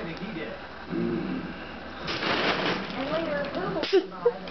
I think he did.